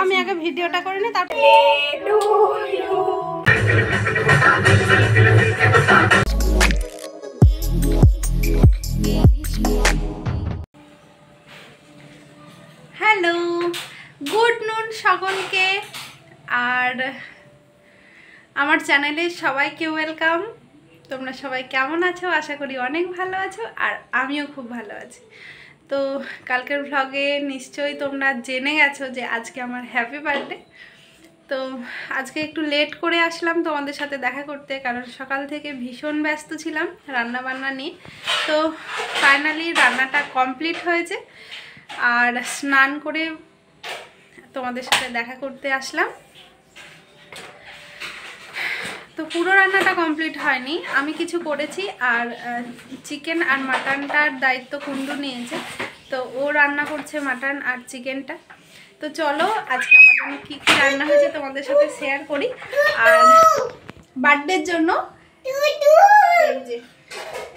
আমি আগে ভিডিওটা করে নিই, তারপর হ্যালো, গুড নুন সকলকে, আর আমার চ্যানেলে সবাইকে ওয়েলকাম। তোমরা সবাই কেমন আছো? আশা করি অনেক ভালো আছো, আর আমিও খুব ভালো আছি। তো কালকের ভ্লগে নিশ্চয়ই তোমরা জেনে গেছো যে আজকে আমার হ্যাপি বার্থডে তো আজকে একটু লেট করে আসলাম তোমাদের সাথে দেখা করতে, কারণ সকাল থেকে ভীষণ ব্যস্ত ছিলাম রান্না বান্না নিয়ে। তো ফাইনালি রান্নাটা কমপ্লিট হয়েছে। আর স্নান করে তোমাদের সাথে দেখা করতে আসলাম। তো পুরো রান্নাটা কমপ্লিট হয়নি। আমি কিছু করেছি আর চিকেন আর মাটনটার দায়িত্ব কুন্ডু নিয়েছে। তো ও রান্না করছে মাটন আর চিকেনটা তো চলো, আজকে আমার জন্য কী কী রান্না হয়েছে তোমাদের সাথে শেয়ার করি। আর বার্থডের জন্য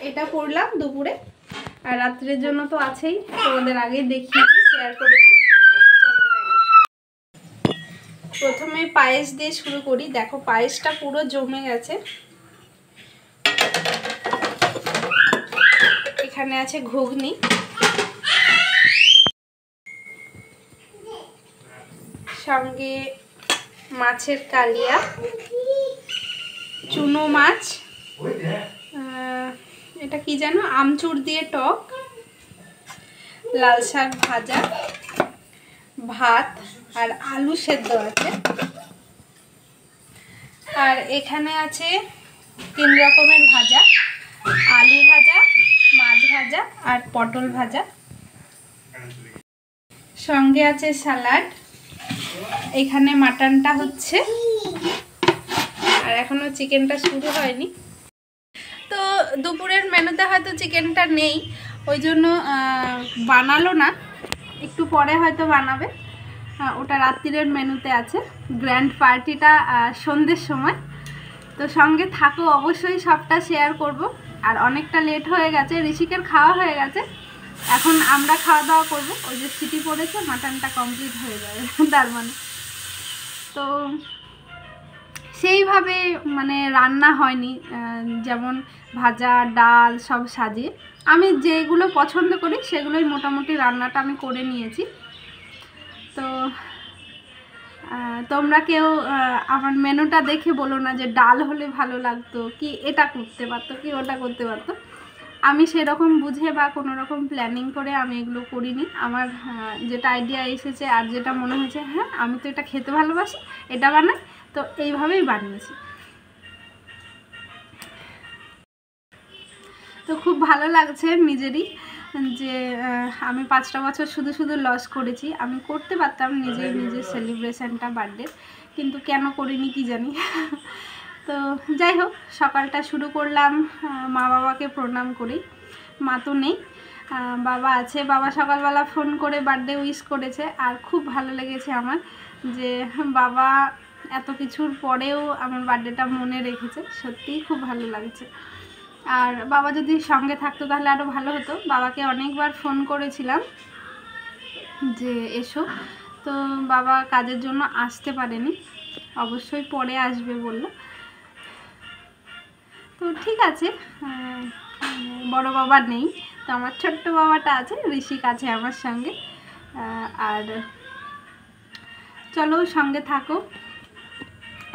এটা করলাম দুপুরে। আর রাত্রের জন্য তো আছেই। তোমাদের আগেই দেখিয়েছি শেয়ার করেছি চলো দেখ। প্রথমে পায়েস দিয়ে শুরু করি। দেখো, পায়েসটা পুরো জমে গেছে। এখানে আছে ঘুগনি। সঙ্গে মাছের কালিয়া। চুনো মাছ। এটা কি জানো আমচুর দিয়ে টক। লাল শাক ভাজা। ভাত। আর আলু সেদ্ধ আছে। আর এখানে আছে তিন রকমের ভাজা। আলু ভাজা, মাছ ভাজা আর পটল ভাজা। সঙ্গে আছে স্যালাড এখানে মাটনটা হচ্ছে। আর এখনও চিকেনটা শুরু হয়নি। তো দুপুরের মেনুতে হয়তো চিকেনটা নেই। ওই জন্য বানালো না। একটু পরে হয়তো বানাবে। ওটা রাত্রিরের মেনুতে আছে। গ্র্যান্ড পার্টিটা সন্ধ্যের সময়। তো সঙ্গে থাকো, অবশ্যই সবটা শেয়ার করব। আর অনেকটা লেট হয়ে গেছে, ঋষিকের খাওয়া হয়ে গেছে। এখন আমরা খাওয়া দাওয়া করব। ওই যে সিটি পড়েছে, মাটনটা কমপ্লিট হয়ে যাবে, তার মানে। তো সেইভাবে মানে রান্না হয়নি যেমন ভাজা, ডাল সব সাজিয়ে। আমি যেগুলো পছন্দ করি, সেগুলোই মোটামুটি রান্নাটা আমি করে নিয়েছি। তো তোমরা কেউ আমার মেনুটা দেখে বলো না যে ডাল হলে ভালো লাগতো, কি এটা করতে পারতো, কি ওটা করতে পারতো। আমি সেরকম বুঝে বা কোনো রকম প্ল্যানিং করে আমি এগুলো করিনি। আমার যেটা আইডিয়া এসেছে আর যেটা মনে হয়েছে হ্যাঁ আমি তো এটা খেতে ভালোবাসি, এটা বানাই, তো এইভাবেই বানিয়েছি। তো খুব ভালো লাগছে নিজেরই যে আমি পাঁচটা বছর শুধু শুধু লস করেছি। আমি করতে পারতাম নিজেই নিজের সেলিব্রেশনটা বার্থডে কিন্তু কেন করিনি কি জানি। তো যাই হোক, সকালটা শুরু করলাম মা বাবাকে প্রণাম করি। মা তো নেই বাবা আছে। বাবা সকালবেলা ফোন করে বার্থডে উইশ করেছে। আর খুব ভালো লেগেছে আমার যে, বাবা এত কিছুর পরেও আমার বার্থডেটা মনে রেখেছে। সত্যিই খুব ভালো লাগছে। আর বাবা যদি সঙ্গে থাকতো তাহলে আরও ভালো হতো। বাবাকে অনেকবার ফোন করেছিলাম যে এসো। তো বাবা কাজের জন্য আসতে পারেনি। অবশ্যই পরে আসবে বলল। তো ঠিক আছে বড় বাবা নেই। তো আমার ছোট্ট বাবাটা আছে, ঋষিক আছে আমার সঙ্গে। আর চলো সঙ্গে থাকো।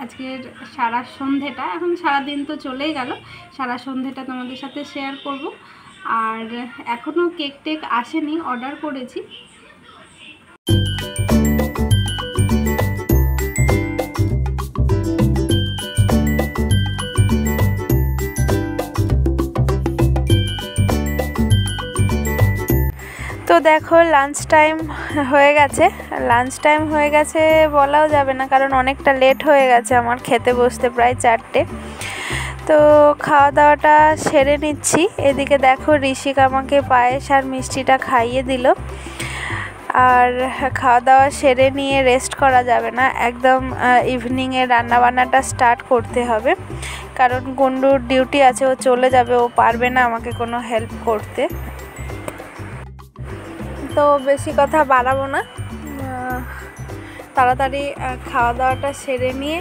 আজকের সারা সন্ধেটা এখন সারা দিন তো চলেই গেল। সারা সন্ধেটা তোমাদের সাথে শেয়ার করব। আর এখনও কেক টেক আসেনি অর্ডার করেছি। তো দেখো লাঞ্চ টাইম হয়ে গেছে। লাঞ্চ টাইম হয়ে গেছে বলাও যাবে না, কারণ অনেকটা লেট হয়ে গেছে আমার খেতে বসতে, প্রায় চারটে। তো খাওয়া দাওয়াটা সেরে নিচ্ছি। এদিকে দেখো, ঋষিক আমাকে পায়েস আর মিষ্টিটা খাইয়ে দিল। আর খাওয়া দাওয়া সেরে নিয়ে রেস্ট করা যাবে না। একদম ইভিনিংয়ে রান্নাবান্নাটা স্টার্ট করতে হবে। কারণ গুন্ডুর ডিউটি আছে, ও চলে যাবে, ও পারবে না আমাকে কোনো হেল্প করতে। তো বেশি কথা বাড়াবো না। তাড়াতাড়ি খাওয়া দাওয়াটা সেরে নিয়ে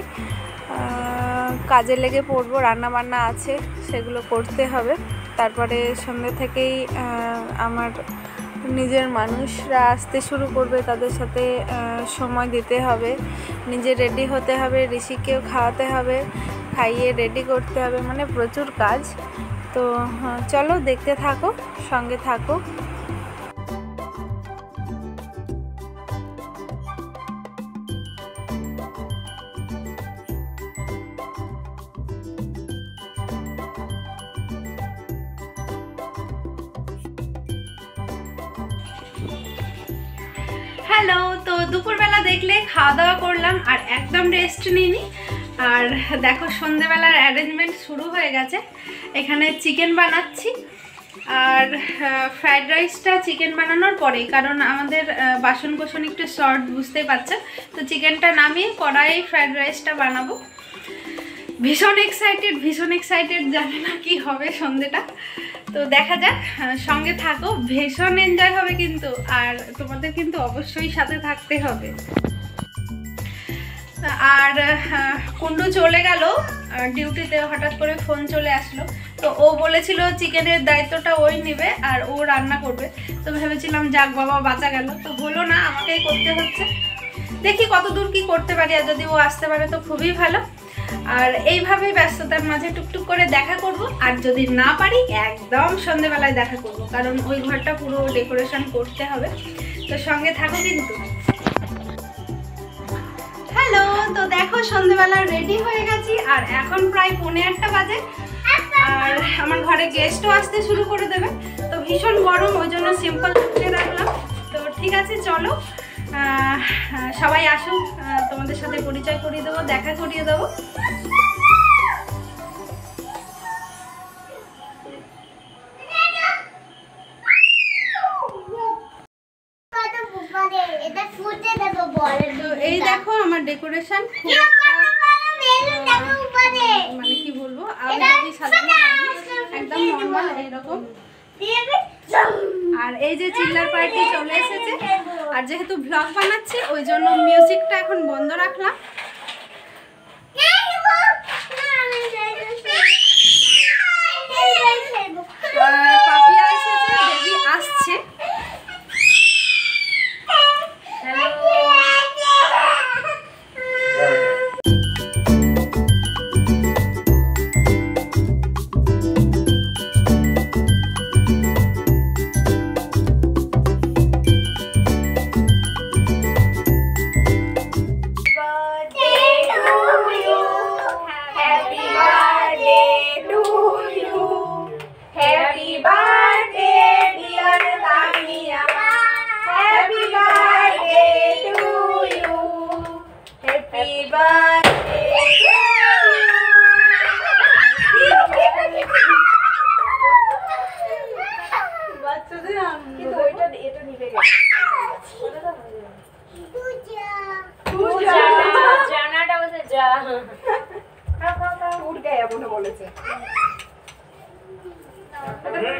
কাজে লেগে পড়ব রান্না বান্না আছে, সেগুলো করতে হবে। তারপরে সন্ধ্যে থেকেই আমার নিজের মানুষরা আসতে শুরু করবে, তাদের সাথে সময় দিতে হবে। নিজে রেডি হতে হবে, ঋষিকেও খাওয়াতে হবে, খাইয়ে রেডি করতে হবে মানে প্রচুর কাজ। তো চলো দেখতে থাকো, সঙ্গে থাকো। দেখলে খাওয়া দাওয়া করলাম আর একদম রেস্ট নিইনি। আর দেখো সন্ধেবেলার অ্যারেঞ্জমেন্ট শুরু হয়ে গেছে। এখানে চিকেন বানাচ্ছি। আর ফ্রায়েড রাইসটা চিকেন বানানোর পরেই, কারণ আমাদের বাসন কোসন একটু শর্ট বুঝতেই পারছেন। তো চিকেনটা নামিয়ে কড়াই ফ্রায়েড রাইসটা বানাবো। ভীষণ এক্সাইটেড ভীষণ এক্সাইটেড জানে না কি হবে সন্ধেটা। তো দেখা যাক সঙ্গে থাকো, ভীষণ এনজয় হবে কিন্তু, আর তোমাদের কিন্তু অবশ্যই সাথে থাকতে হবে। আর কুন্ডু চলে গেল ডিউটিতে হঠাৎ করে ফোন চলে আসলো। তো ও বলেছিল চিকেনের দায়িত্বটা ওই নেবে, আর ও রান্না করবে। তো ভেবেছিলাম, যাক, বাবা বাঁচা গেল। তো হলো না, আমাকেই করতে হচ্ছে। দেখি কত দূর কি করতে পারি, আর যদি ও আসতে পারে তো খুবই ভালো। আর এইভাবেই ব্যস্ততার মাঝে টুকটুক করে দেখা করব। আর যদি না পারি, একদম সন্ধেবেলায় দেখা করব। কারণ ওই ঘরটা পুরো ডেকোরেশন করতে হবে। তো সঙ্গে থাকো কিন্তু। হ্যালো, তো দেখো সন্ধেবেলা রেডি হয়ে গেছি। আর এখন প্রায় পৌনে একটা বাজে। আর আমার ঘরে গেস্টও আসতে শুরু করে দেবে। তো ভীষণ গরম, ওই জন্য সিম্পল রাখলাম। তো ঠিক আছে, চলো। সবাই আসুক। তোমাদের সাথে পরিচয় করিয়ে দেবো দেখা করিয়ে দেবো। এই দেখো আমার ডেকোরেশন মানে কি বলব একদম নর্মাল এইরকম আর এই যে চিল্লার পার্টি চলে এসেছে আর যেহেতু ব্লগ বানাচ্ছি ওই জন্য মিউজিকটা এখন বন্ধ রাখলাম। বলেছে।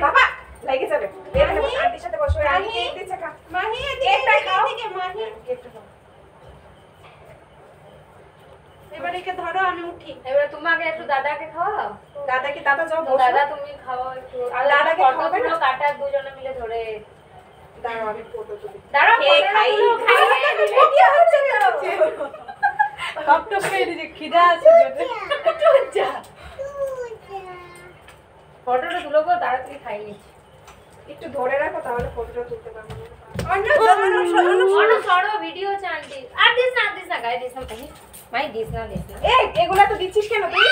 বাবা লেগে যাবে। এখানে বসে আন্টির সাথে বসো আন্টি কেক দিচ্ছে খা। মাহি কেকটা খাও। মাহি। কেকটা খাও। এবার একে ধরো আমি উঠি। এবারে তোমাকে একটু দাদাকে খাওয়াও। দাদাকে দাদা যাও বসো। দাদা তুমি খাওয়াও একটু। আর দাদাকে খাওয়াবে না? কাটা দুজনে মিলে ধরে। দাঁড়াও আমি ফটো তুলি। দাঁড়াও খাই? খাই। ভিডিও হচ্ছে তো? কপটপ করে দিছে খিদা আছে। একটু যা ফটোটা তুলো গো তাড়াতাড়ি খাই নিচ্ছি। একটু ধরে রাখো তাহলে ফটোটা তুলতে পারব এগুলা তো দিচ্ছিস কেন তুই?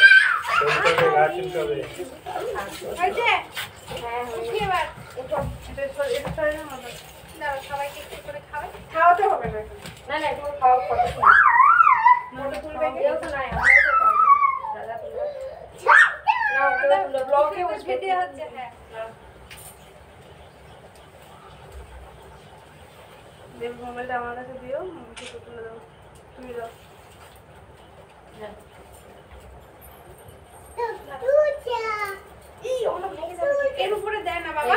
হ্যাঁ খাওয়াতে হবে না না না তুমি খাও ফটো তুলো। ফটো তুলবে? কেউ তো নাই আমরা তো পাবো। দাদা তুলো না ওগুলো তুলো ব্লগে হচ্ছে হ্যাঁ। দেব মোবাইলটা আমার কাছে দিও আমাকে তুলে দাও তুমি দাও। এর উপরে দেয় না বাবা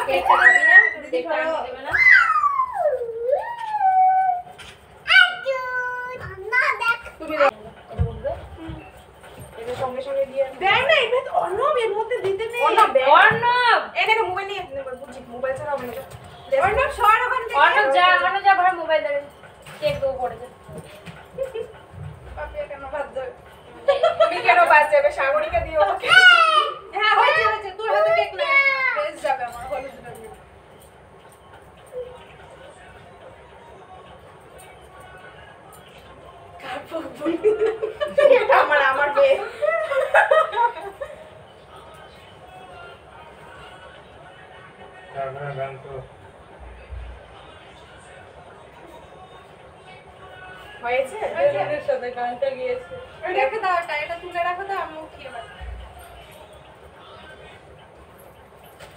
গানটা গিয়েছে। রেখে দাও এটা এটা তুলে রাখো দাও আমি খেয়ে নেব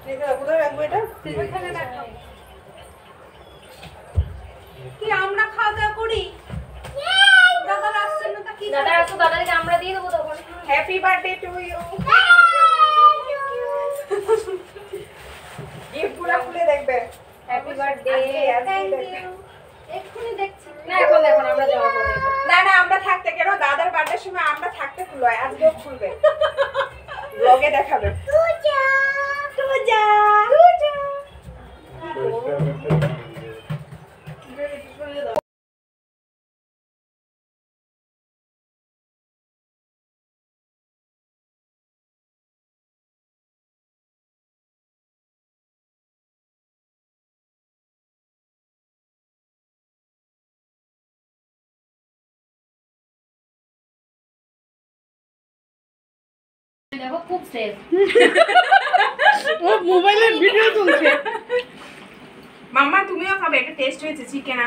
রেখে দাও কোথায় রাখব এটা? ওইখানে রাখো। কি আমরা খাওয়া দাওয়া করি? দাদা আসছে না তা কি দাদা আসো দাদাকে আমরা দিয়ে দেবো তখন। Happy birthday to you gift পুরো খুলে দেখবে। হ্যাপি বার্থডে থ্যাংক ইউ এক্ষুনি দেখছি। না এখন এখন আমরা যাওয়া করে দেবো। না না আমরা থাকতে কেন? দাদার বার্থডের সময় আমরা থাকতে খুলবে আজকেও খুলবে ব্লগে দেখাবে। দেখো খুব সেফ ও মোবাইলের ভিডিও তুলছে। মাম্মা তুমিও খাবে এটা টেস্ট হয়েছে চিকেন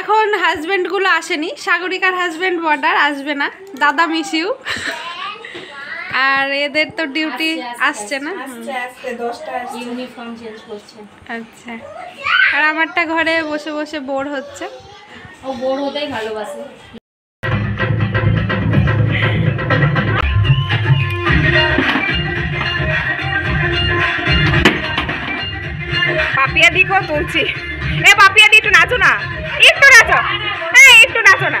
এখন হাজবেন্ডগুলো আসেনি। সাগরিকার হাজবেন্ড বর্ডার আসবে না। দাদা মিস ইউ আর এদের তো ডিউটি আসছে না। আচ্ছা। আর আমারটা ঘরে বসে বসে বোর হচ্ছে। ও বোর হতেই ভালোবাসে। পাপিয়া দিকেও তুলছি। এ পাপিয়া দি, একটু নাচো না। একটু নাচো। হ্যাঁ একটু নাচো না।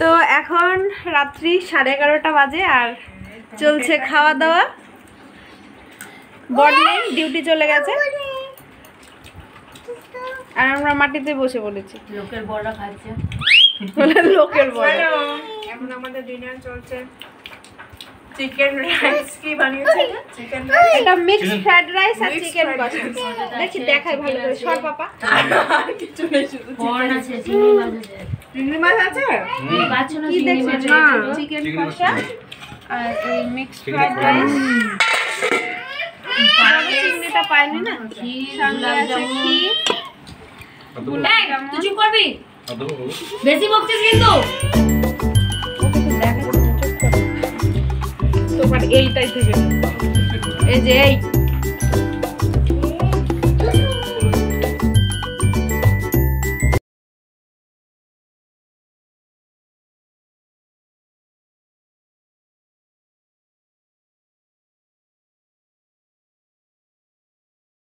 তো এখন রাত্রি সাড়ে এগারোটা বাজে আর চলছে খাওয়া দাওয়া বর নেই ডিউটি চলে গেছে। আর আমরা মাটিতে বসে পড়েছি। লোকের বড়রা খাচ্ছে। লোকের বর। এখন আমাদের ডিনার চলছে। চিকেন রাইস কি বানিয়েছে? চিকেন এটা মিক্স ফ্রাইড রাইস আর চিকেন কষা দেখি দেখাই ভালো করে। সর পাপা। কিছু নেই শুধু আছে চিংড়ি মাছ আছে? কি দেখছেন চিকেন কষা আর এই মিক্স ফ্রাইড রাইস চিংড়িটা পাইনি না? ক্ষীর সঙ্গে আছে জামুন। তুই চুপ করবি? বেশি বকছিস কিন্তু। তোমার এইটাই থেকে। এই যে এই।